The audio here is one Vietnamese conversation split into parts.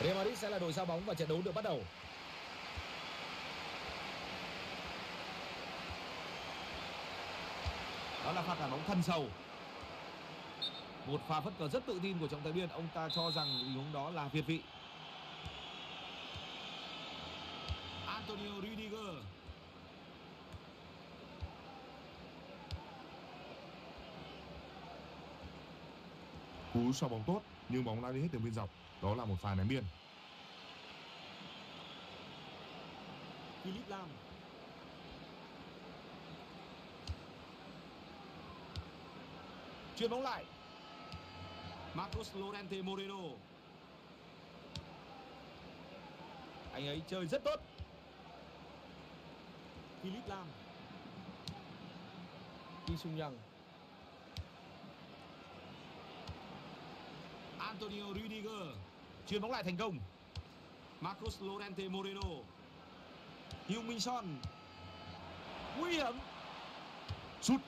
Real Madrid sẽ là đội giao bóng và trận đấu được bắt đầu. Đó là pha cản bóng thân sâu. Một pha phất cờ rất tự tin của trọng tài biên, ông ta cho rằng tình huống đó là việt vị. Antonio Rudiger. Cú xoa bóng tốt nhưng bóng đã đi hết đường biên dọc. Đó là một pha ném biên. Philip Lam. Chuyền bóng lại. Marcos Llorente Moreno. Anh ấy chơi rất tốt. Philip Lam. Ki Sung Young. Antonio Rudiger. Chuyền bóng lại thành công. Marcos Llorente Moreno. Heung Min Son. Nguy hiểm. Sút.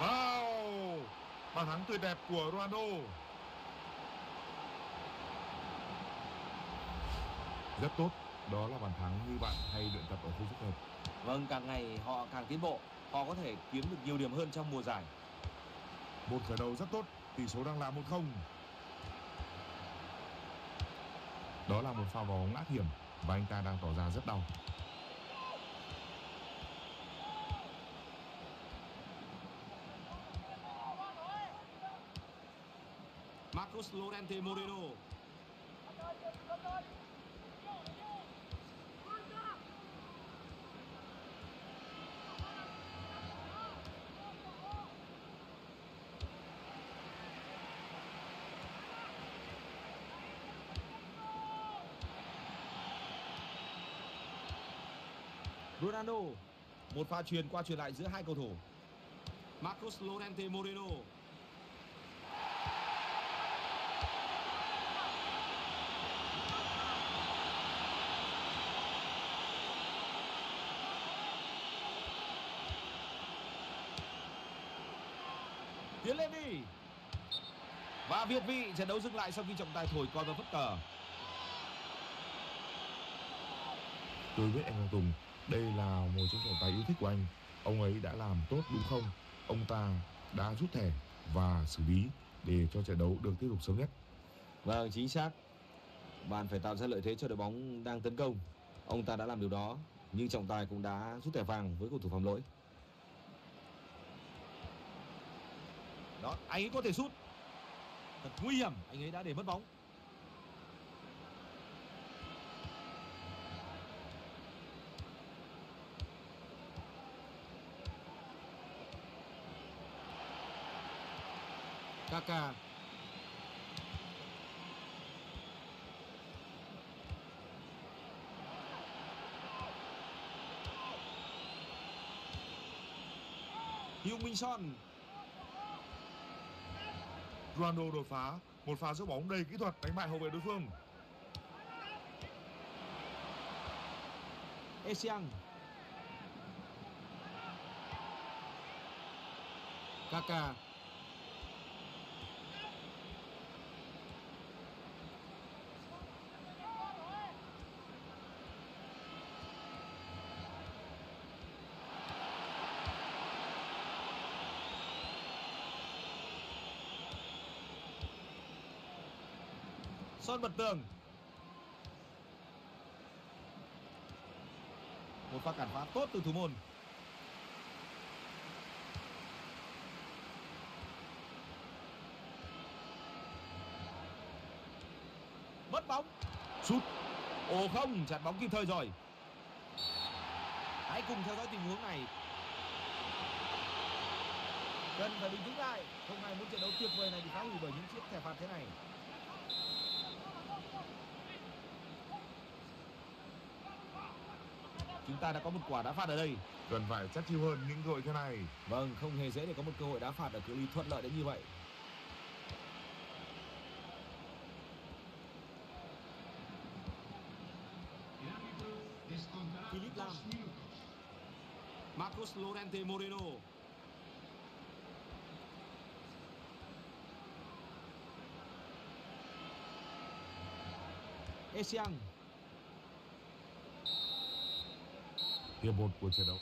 Wow! Bàn thắng tuyệt đẹp của Ronaldo. Rất tốt. Đó là bàn thắng như bạn hay luyện tập ở khu phức hợp. Vâng, càng ngày họ càng tiến bộ. Họ có thể kiếm được nhiều điểm hơn trong mùa giải. Một khởi đầu rất tốt. Tỷ số đang là 1-0. Đó là một pha vào bóng ác hiểm và anh ta đang tỏ ra rất đau. Marcos Llorente Moreno. Ronaldo. Một pha truyền qua truyền lại giữa hai cầu thủ. Marcos Llorente Moreno. Tiến lên đi. Và Việt vị trận đấu dừng lại sau khi trọng tài thổi còi và phất cờ. Tôi biết anh Hoàng Tùng, đây là một trong trọng tài yêu thích của anh. Ông ấy đã làm tốt đúng không? Ông ta đã rút thẻ và xử lý để cho trận đấu được tiếp tục sớm nhất. Vâng, chính xác. Bạn phải tạo ra lợi thế cho đội bóng đang tấn công. Ông ta đã làm điều đó, nhưng trọng tài cũng đã rút thẻ vàng với cầu thủ phạm lỗi. Đó, anh ấy có thể sút. Thật nguy hiểm, anh ấy đã để mất bóng. Kaká Heung Minh Son. Ronaldo đột phá, một pha giữ bóng đầy kỹ thuật đánh bại hậu vệ đối phương. Esiang Kaka. Son bật tường. Một pha cản phá tốt từ thủ môn. Mất bóng. Sút. Ồ không, chặn bóng kịp thời rồi. Hãy cùng theo dõi tình huống này. Cần phải bình tĩnh lại. Không ai muốn trận đấu tuyệt vời này bị phá hủy bởi những chiếc thẻ phạt thế này. Chúng ta đã có một quả đá phạt ở đây. Cần phải chắc chiêu hơn những cơ hội thế này. Vâng, không hề dễ để có một cơ hội đá phạt ở cự ly thuận lợi đến như vậy. Philip Lam. Marcos Llorente Moreno. Esiang Hiệp một của trận đấu.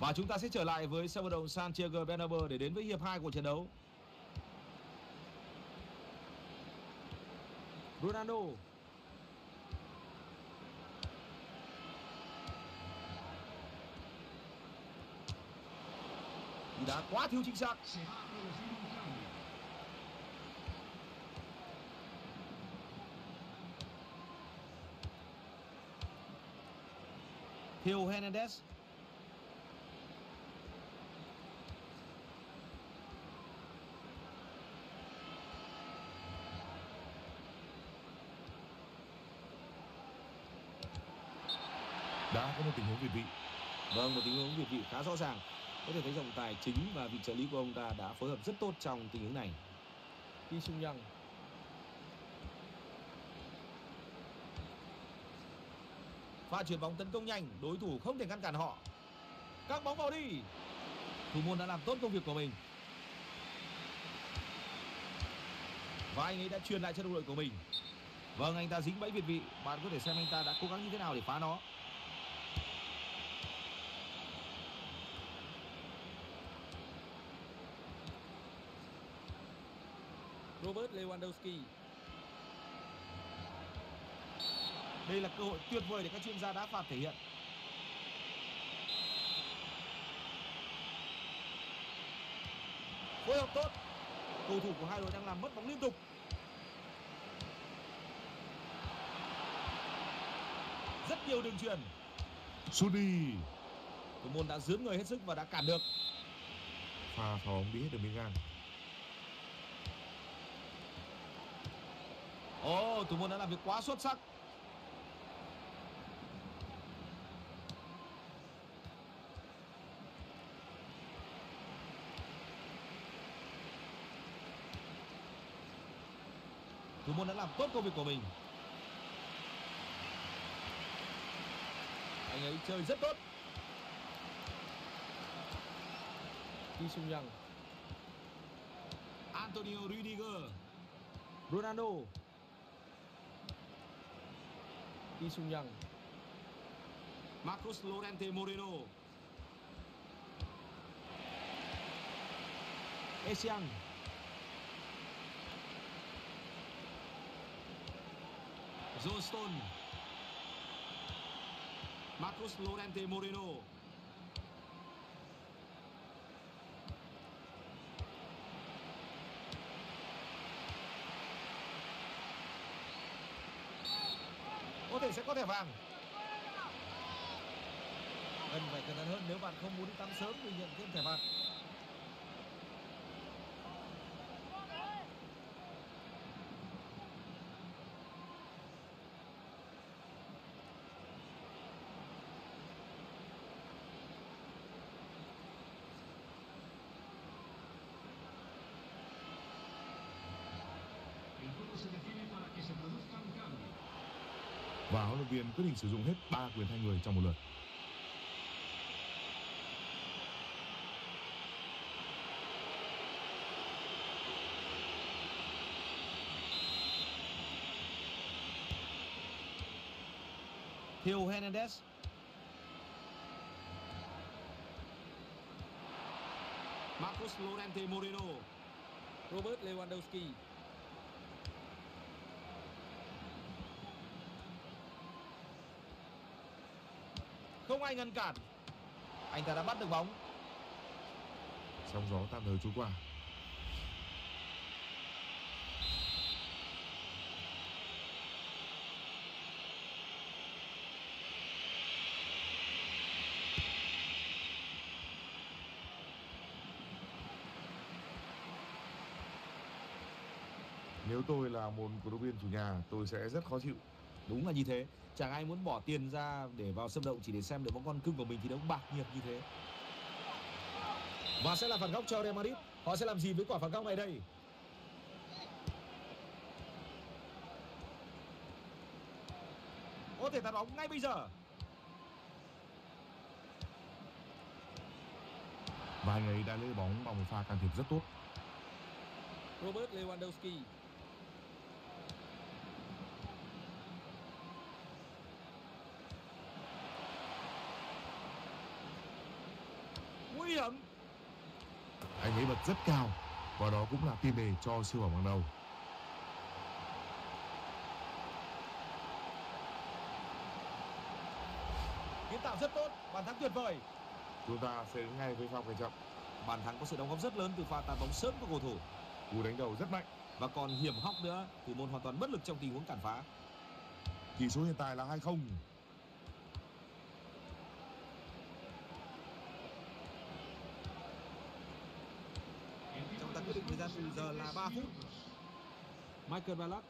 Và chúng ta sẽ trở lại với sân vận động Santiago Bernabeu để đến với hiệp 2 của trận đấu. Ronaldo. Đã quá thiếu chính xác. Theo Hernandez. Đã có một tình huống việt vị. Vâng, một tình huống việt vị khá rõ ràng. Có thể thấy trọng tài chính và vị trợ lý của ông ta đã phối hợp rất tốt trong tình huống này. Ki Sung Young Pha chuyển bóng tấn công nhanh, đối thủ không thể ngăn cản họ. Các bóng vào đi. Thủ môn đã làm tốt công việc của mình. Và anh ấy đã truyền lại cho đồng đội của mình. Vâng, anh ta dính bẫy việt vị. Bạn có thể xem anh ta đã cố gắng như thế nào để phá nó. Robert Lewandowski Đây là cơ hội tuyệt vời để các chuyên gia đá phạt thể hiện. Phối hợp tốt. Cầu thủ của hai đội đang làm mất bóng liên tục. Rất nhiều đường truyền. Sút đi. Thủ môn đã dướn người hết sức và đã cản được. Pha phá bóng hết đường biên ngang. Ồ, thủ môn đã làm việc quá xuất sắc. Thủ môn đã làm tốt công việc của mình. Anh ấy chơi rất tốt. Ki Sung Antonio Rudiger. Ronaldo. Ki Sung Young Marcos Llorente Moreno. Esiang. John Stone. Marcos Llorente Moreno. Có thể thẻ vàng. Cần phải cẩn thận hơn, nếu bạn không muốn đi tắm sớm thì nhận thêm thẻ vàng. Và huấn luyện viên quyết định sử dụng hết 3 quyền thay người trong một lượt. Theo Hernandez. Marcos Llorente Moreno. Robert Lewandowski Không ai ngăn cản. Anh ta đã bắt được bóng. Sóng gió tạm thời trôi qua. Nếu tôi là một cổ động viên chủ nhà, tôi sẽ rất khó chịu. Đúng là như thế. Chẳng ai muốn bỏ tiền ra để vào sân động chỉ để xem được bóng con cưng của mình thì nó bạc nhiệt như thế. Và sẽ là phạt góc cho Real Madrid. Họ sẽ làm gì với quả phạt góc này đây? Có thể tạt bóng ngay bây giờ. và anh ấy đã lấy bóng bằng một pha can thiệp rất tốt Robert Lewandowski Nguy hiểm. anh ấy bật rất cao và đó cũng là tiền đề cho siêu phẩm hàng đầu Kiến tạo rất tốt, bàn thắng tuyệt vời. chúng ta sẽ đến ngay với pha quay chậm Bàn thắng có sự đóng góp rất lớn từ pha tạt bóng sớm của cầu thủ cú đánh đầu rất mạnh và còn hiểm hóc nữa, thủ môn hoàn toàn bất lực trong tình huống cản phá. tỷ số hiện tại là 2-0 là 3 phút. Michael Ballack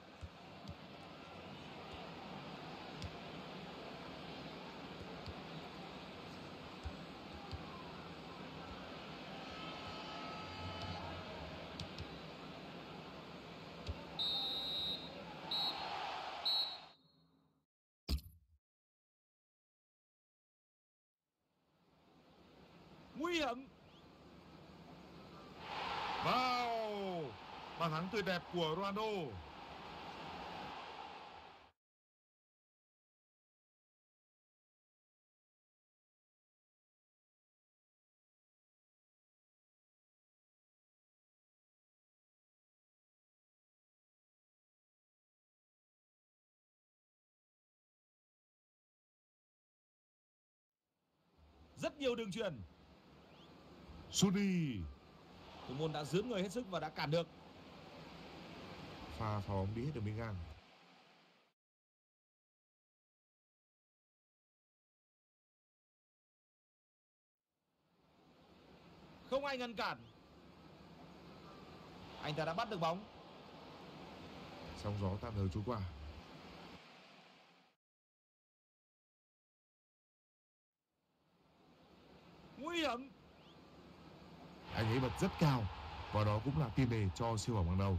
nguy hiểm bàn thắng tuyệt đẹp của Ronaldo. Rất nhiều đường truyền đi thủ môn đã dướn người hết sức và đã cản được pha phá bóng đi hết đường biên ngang không ai ngăn cản. Anh ta đã bắt được bóng. Sóng gió tạm thời trôi qua. Nguy hiểm. Anh ấy bật rất cao. Và đó cũng là tiền đề cho siêu phẩm hàng đầu